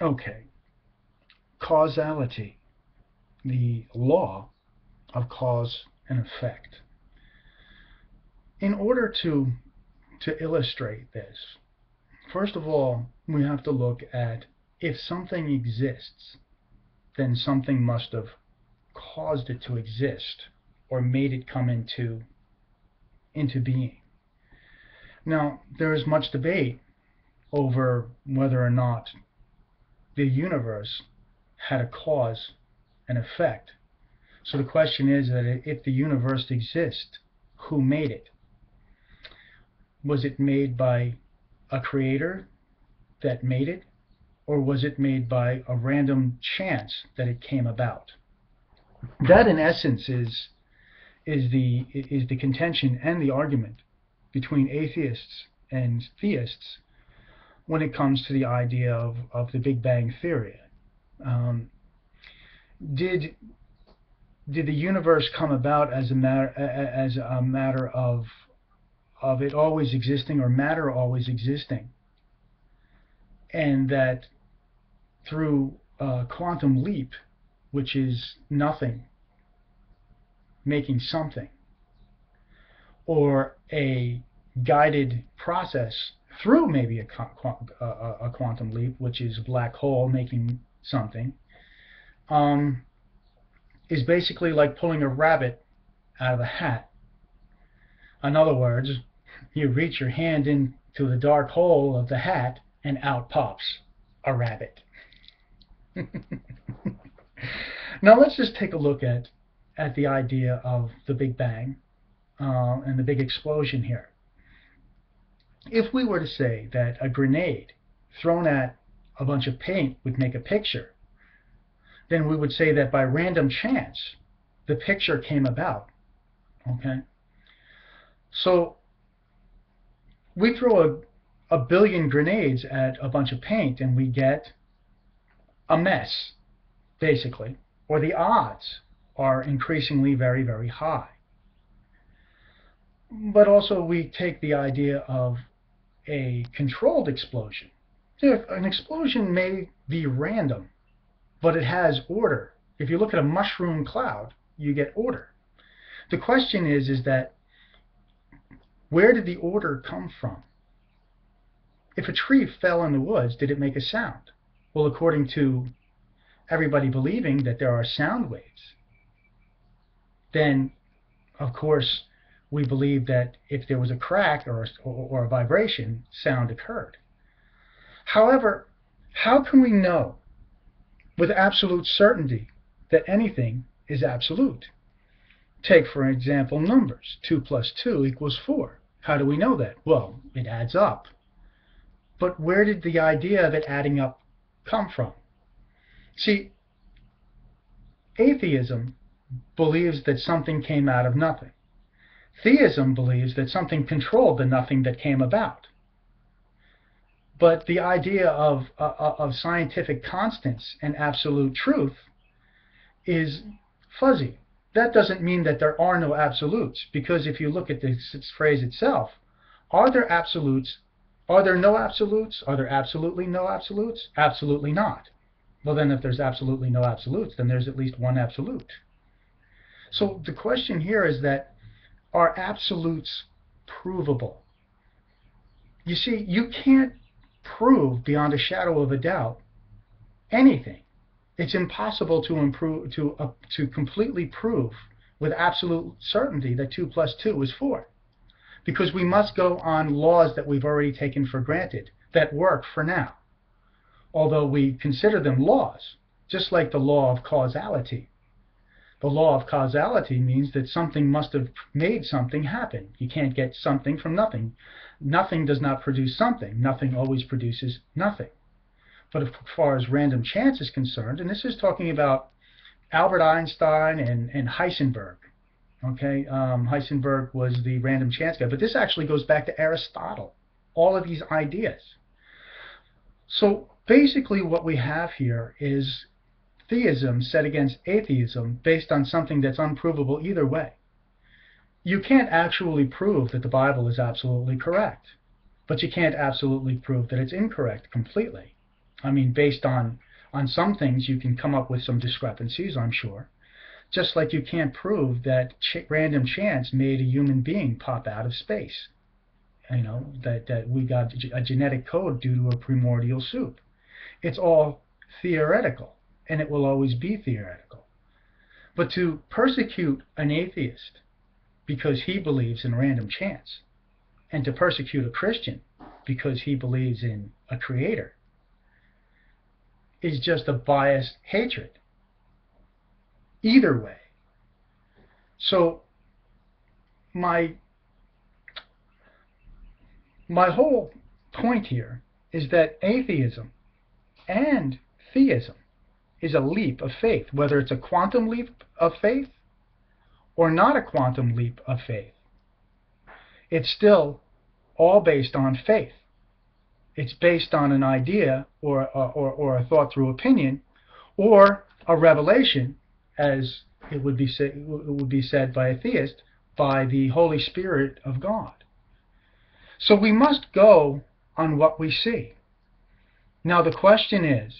Okay. Causality, the law of cause and effect. In order to to illustrate this, first of all, we have to look at if something exists, then something must have caused it to exist or made it come into into being. Now, there is much debate over whether or not the universe had a cause and effect. So the question is that if the universe exists, who made it? Was it made by a creator that made it? Or was it made by a random chance that it came about? That in essence is is the is the contention and the argument between atheists and theists when it comes to the idea of, of the Big Bang Theory. Um, did did the universe come about as a matter as a matter of of it always existing or matter always existing, and that through a quantum leap, which is nothing making something, or a guided process through maybe a, a, a quantum leap, which is a black hole making something, um, is basically like pulling a rabbit out of a hat. In other words, you reach your hand into the dark hole of the hat and out pops a rabbit. now let's just take a look at at the idea of the Big Bang uh, and the big explosion here. If we were to say that a grenade thrown at a bunch of paint would make a picture, then we would say that by random chance the picture came about. Okay? So we throw a, a billion grenades at a bunch of paint and we get a mess, basically, or the odds are increasingly very, very high. But also we take the idea of a controlled explosion. If an explosion may be random, but it has order. If you look at a mushroom cloud, you get order. The question is, is that where did the order come from? If a tree fell in the woods, did it make a sound? Well, according to everybody believing that there are sound waves, then of course we believe that if there was a crack or a, or a vibration, sound occurred. However, how can we know with absolute certainty that anything is absolute? Take, for example, numbers. 2 plus 2 equals 4. How do we know that? Well, it adds up. But where did the idea of it adding up come from? See, atheism believes that something came out of nothing. Theism believes that something controlled the nothing that came about. But the idea of, uh, of scientific constants and absolute truth is fuzzy. That doesn't mean that there are no absolutes, because if you look at this phrase itself, are there absolutes? Are there no absolutes? Are there absolutely no absolutes? Absolutely not. Well, then if there's absolutely no absolutes, then there's at least one absolute. So the question here is that are absolutes provable? You see, you can't prove beyond a shadow of a doubt anything. It's impossible to improve to uh, to completely prove with absolute certainty that 2 plus 2 is 4. Because we must go on laws that we've already taken for granted that work for now. Although we consider them laws, just like the law of causality. The law of causality means that something must have made something happen. You can't get something from nothing. Nothing does not produce something. Nothing always produces nothing. But as far as random chance is concerned, and this is talking about Albert Einstein and, and Heisenberg. Okay, um, Heisenberg was the random chance guy, but this actually goes back to Aristotle. All of these ideas. So basically, what we have here is theism set against atheism based on something that's unprovable either way. You can't actually prove that the Bible is absolutely correct. but you can't absolutely prove that it's incorrect completely. I mean, based on on some things, you can come up with some discrepancies, I'm sure. Just like you can't prove that ch random chance made a human being pop out of space. You know, that, that we got a genetic code due to a primordial soup. It's all theoretical, and it will always be theoretical. But to persecute an atheist because he believes in random chance, and to persecute a Christian because he believes in a creator, is just a biased hatred. Either way. So my my whole point here is that atheism and theism is a leap of faith, whether it's a quantum leap of faith or not a quantum leap of faith. It's still all based on faith it's based on an idea or, or, or a thought through opinion or a revelation, as it would be, say, it would be said by a theist, by the Holy Spirit of God. So we must go on what we see. Now the question is,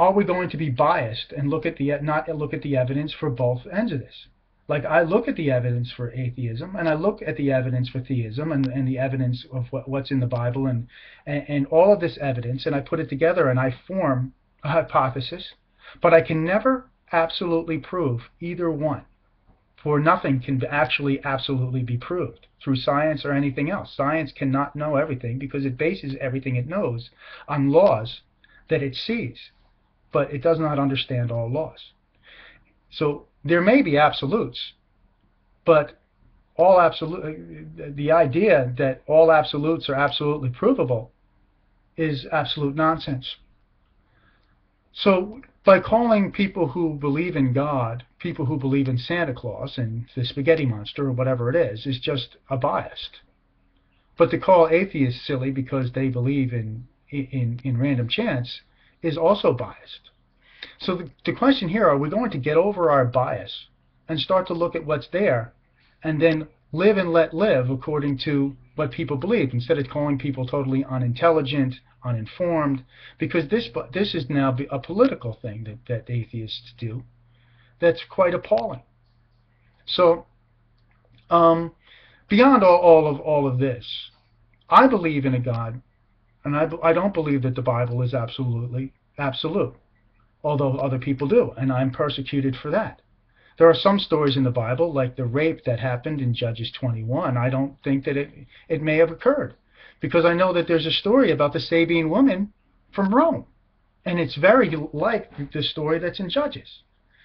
are we going to be biased and look at the not look at the evidence for both ends of this? Like I look at the evidence for atheism, and I look at the evidence for theism, and, and the evidence of what, what's in the Bible, and, and and all of this evidence, and I put it together, and I form a hypothesis. But I can never absolutely prove either one, for nothing can actually absolutely be proved through science or anything else. Science cannot know everything because it bases everything it knows on laws that it sees, but it does not understand all laws. So there may be absolutes, but all absolute the idea that all absolutes are absolutely provable is absolute nonsense. So by calling people who believe in God, people who believe in Santa Claus and the spaghetti monster or whatever it is, is just a bias. But to call atheists silly because they believe in in, in random chance is also biased. So the, the question here, are we going to get over our bias and start to look at what's there and then live and let live according to what people believe instead of calling people totally unintelligent, uninformed, because this this is now a political thing that, that atheists do that's quite appalling. So um, beyond all, all of all of this, I believe in a God, and I, I don't believe that the Bible is absolutely absolute although other people do, and I'm persecuted for that. There are some stories in the Bible, like the rape that happened in Judges 21. I don't think that it, it may have occurred, because I know that there's a story about the Sabine woman from Rome, and it's very like the story that's in Judges.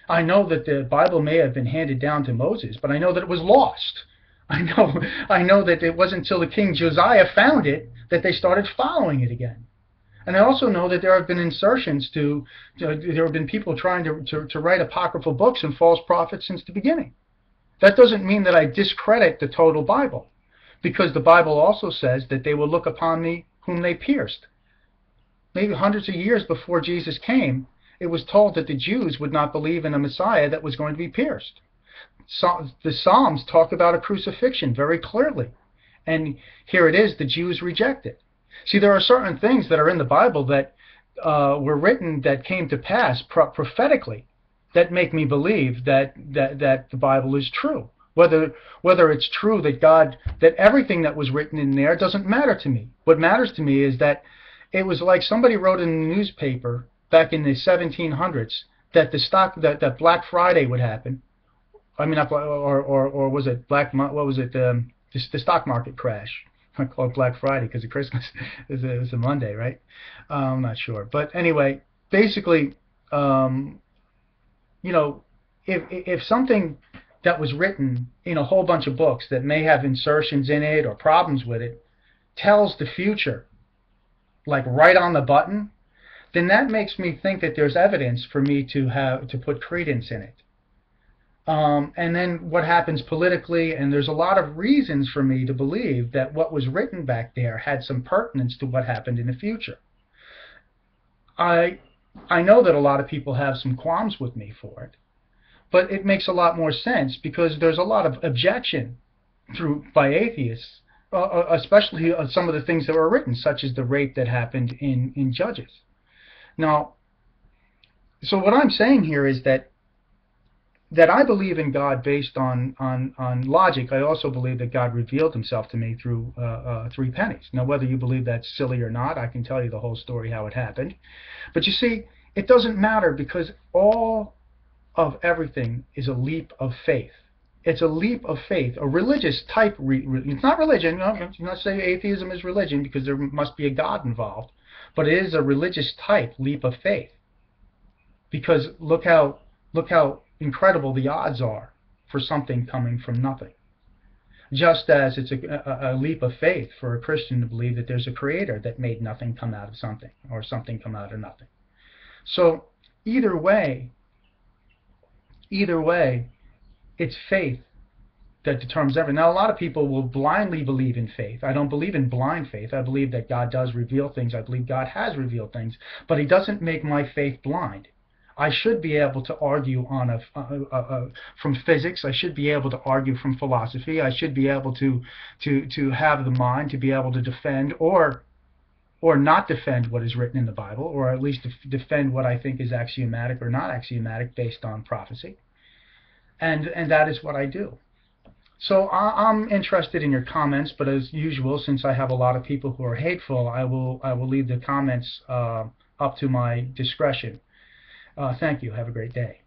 I know that the Bible may have been handed down to Moses, but I know that it was lost. I know, I know that it wasn't until the king Josiah found it that they started following it again. And I also know that there have been insertions to, to there have been people trying to, to, to write apocryphal books and false prophets since the beginning. That doesn't mean that I discredit the total Bible, because the Bible also says that they will look upon me whom they pierced. Maybe hundreds of years before Jesus came, it was told that the Jews would not believe in a Messiah that was going to be pierced. So, the Psalms talk about a crucifixion very clearly. And here it is, the Jews reject it. See, there are certain things that are in the Bible that uh, were written that came to pass pro prophetically that make me believe that, that, that the Bible is true. Whether, whether it's true that God, that everything that was written in there doesn't matter to me. What matters to me is that it was like somebody wrote in the newspaper back in the 1700s that the stock, that, that Black Friday would happen. I mean, or, or, or was it Black, what was it, um, the, the stock market crash I call it Black Friday because of Christmas is a, is a Monday, right? Uh, I'm not sure, but anyway, basically, um, you know, if if something that was written in a whole bunch of books that may have insertions in it or problems with it tells the future, like right on the button, then that makes me think that there's evidence for me to have to put credence in it. Um, and then what happens politically, and there's a lot of reasons for me to believe that what was written back there had some pertinence to what happened in the future. I I know that a lot of people have some qualms with me for it, but it makes a lot more sense because there's a lot of objection through by atheists uh, uh, especially uh, some of the things that were written, such as the rape that happened in, in Judges. Now, so what I'm saying here is that that I believe in God based on on on logic. I also believe that God revealed Himself to me through uh, uh, three pennies. Now, whether you believe that's silly or not, I can tell you the whole story how it happened. But you see, it doesn't matter because all of everything is a leap of faith. It's a leap of faith, a religious type. Re, re, it's not religion. No, I'm not saying atheism is religion because there must be a God involved, but it is a religious type leap of faith. Because look how look how incredible the odds are for something coming from nothing. Just as it's a, a, leap of faith for a Christian to believe that there's a creator that made nothing come out of something or something come out of nothing. So either way, either way, it's faith that determines everything. Now, a lot of people will blindly believe in faith. I don't believe in blind faith. I believe that God does reveal things. I believe God has revealed things, but He doesn't make my faith blind. I should be able to argue on a, a, a, from physics. I should be able to argue from philosophy. I should be able to to to have the mind to be able to defend or or not defend what is written in the Bible, or at least defend what I think is axiomatic or not axiomatic based on prophecy. And and that is what I do. So I, am interested in your comments, but as usual, since I have a lot of people who are hateful, I will I will leave the comments uh, up to my discretion. Uh, thank you. Have a great day.